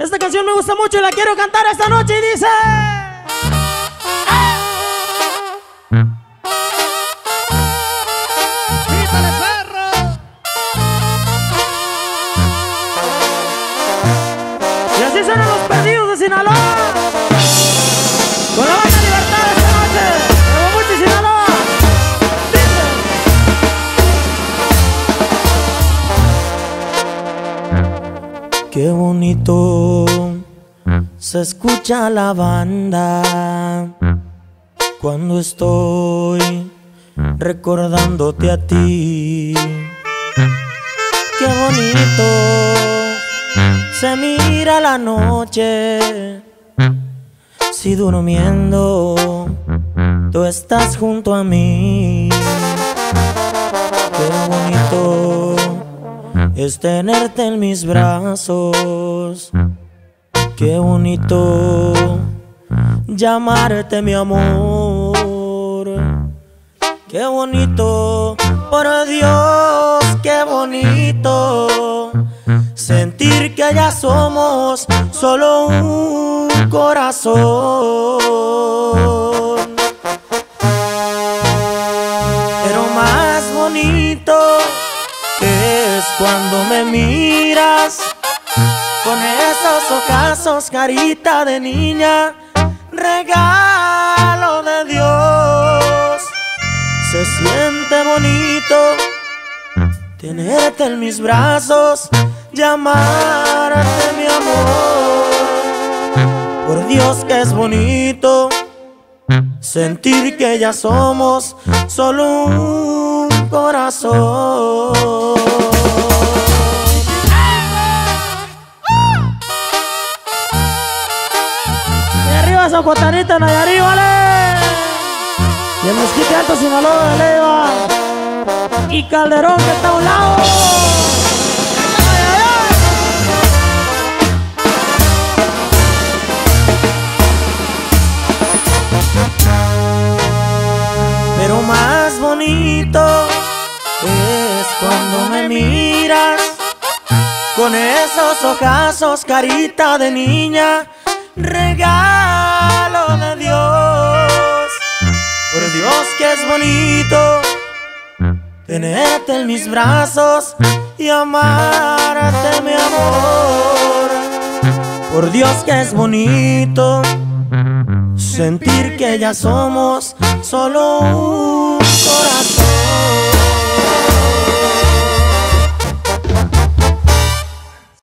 Esta canción me gusta mucho y la quiero cantar esta noche y dice... Y así suenan los perdidos de Sinaloa. Qué bonito se escucha la banda cuando estoy recordándote a ti. Qué bonito se mira la noche si durmiendo tú estás junto a mí. Es tenerte en mis brazos. Qué bonito llamarte mi amor. Qué bonito, por Dios, qué bonito sentir que ya somos solo un corazón. Pero más bonito cuando me miras con esos ojazos, carita de niña, regalo de Dios. Se siente bonito tenerte en mis brazos, llamarte mi amor. Por Dios que es bonito sentir que ya somos solo un corazón. Juanita, Nayarit, vale. Y el Mezquite Alto Sinaloa de Leiva. Y Calderón que está a un lado. Pero más bonito es cuando me miras con esos ojazos, carita de niña, regalo bonito tenerte en mis brazos y amarte mi amor. Por Dios que es bonito sentir que ya somos solo un corazón.